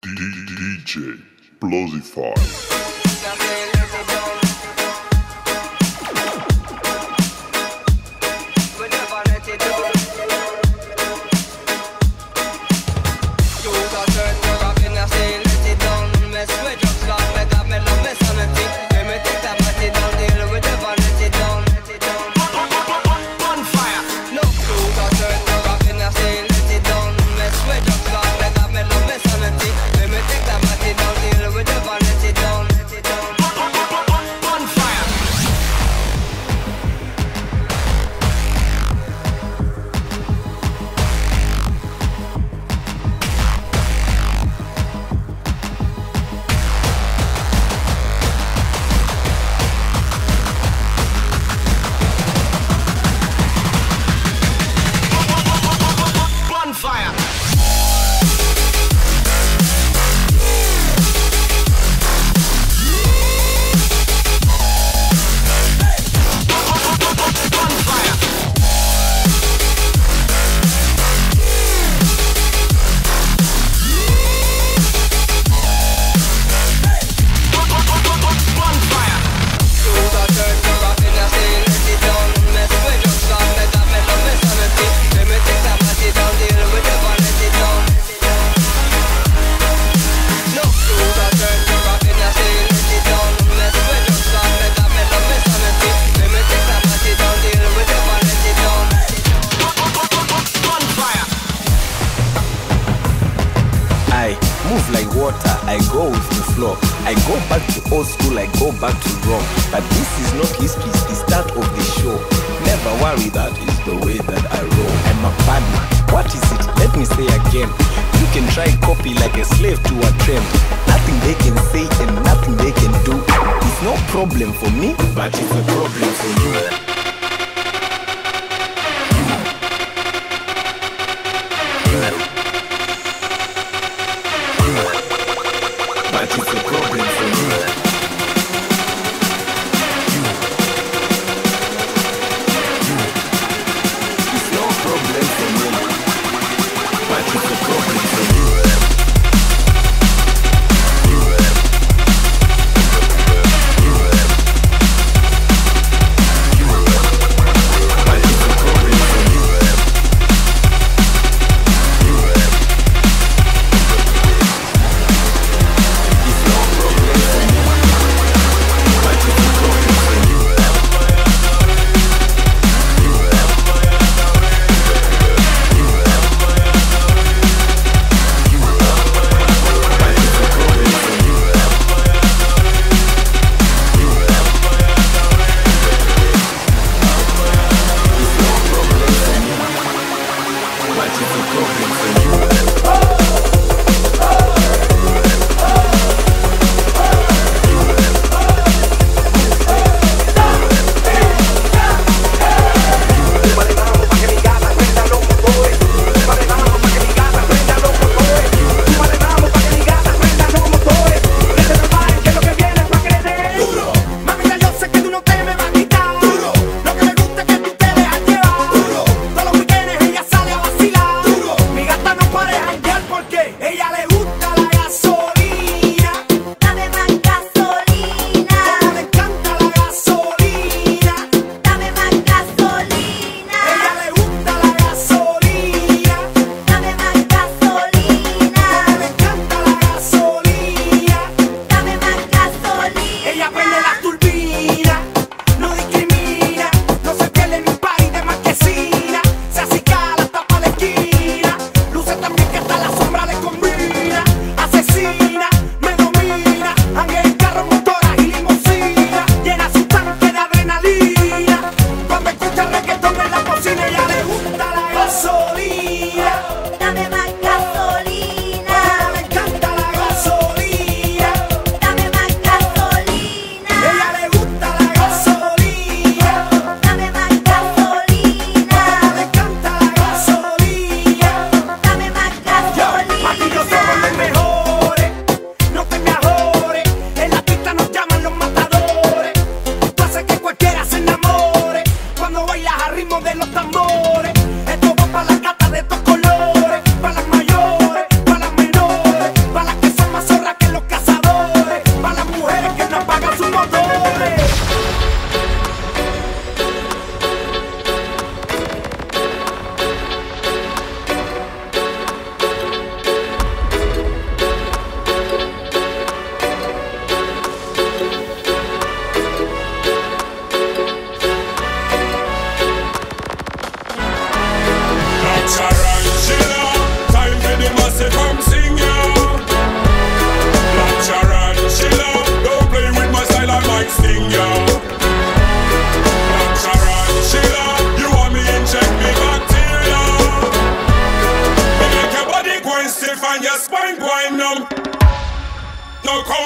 DJ plOOsify. Show. Never worry, that is the way that I roll. I'm a bad man. What is it? Let me say again. You can try copy like a slave to a trend. Nothing they can say and nothing they can do. It's no problem for me, but it's a problem for you. But it's a problem for you.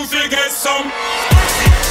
music get some.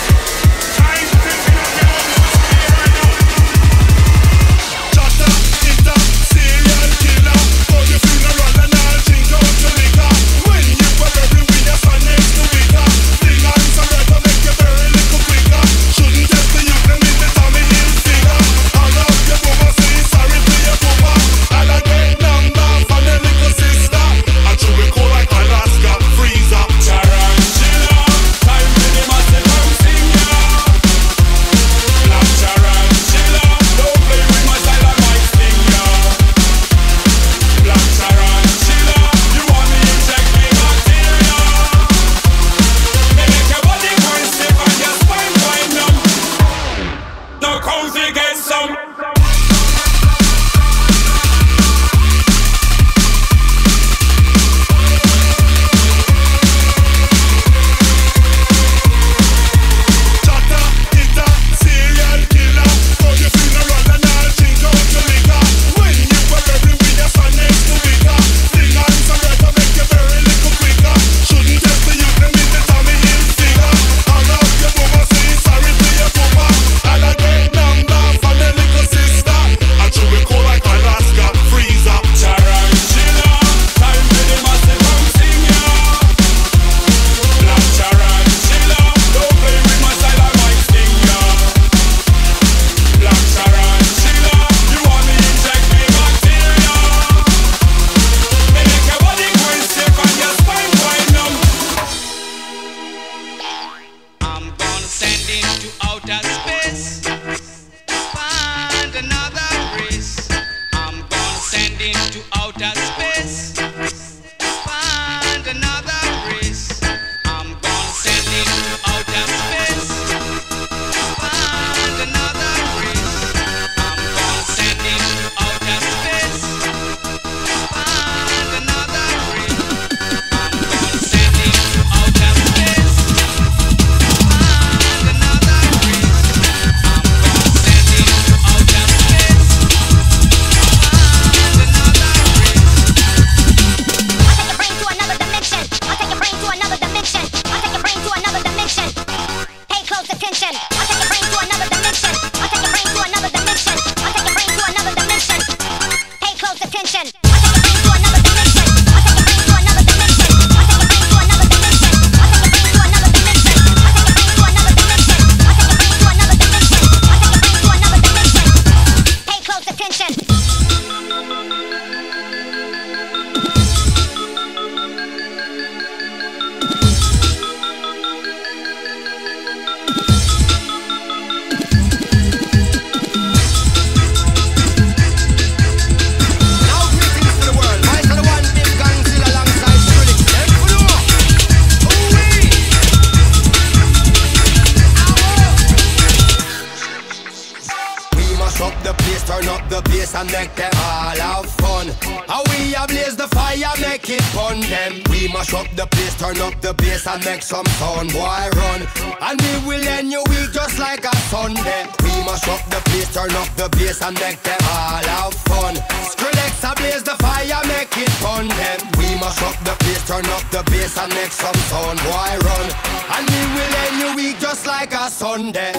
make them all have fun. How we a blaze the fire, make it fun them. We mash up the place, turn up the bass and make some sound, boy run. And we will end your week just like a Sunday. We mash up the place, turn up the bass and make them all have fun. Skrillex a blaze the fire, make it fun them. We mash up the place, turn up the bass and make some sound, boy run. And we will end your week just like a Sunday.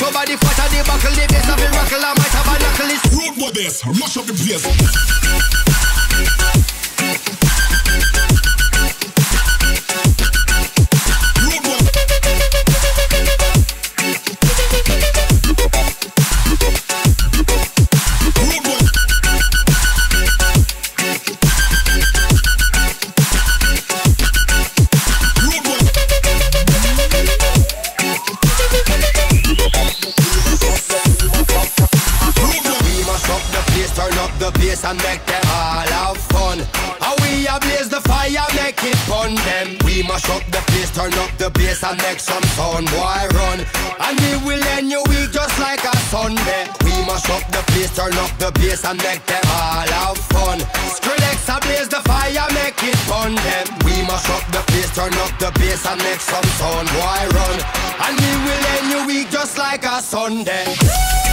Your body fat the buckle, the of the rockle, I might have a knuckle. It's rush up the place. Bass and make some sound, boy run. And we will end your week just like a Sunday. We mash up the place, turn up the bass and make them all have fun. Skrillex blaze the fire, make it fun them. We mash up the place, turn up the bass and make some sound, boy run. And we will end your week just like a Sunday.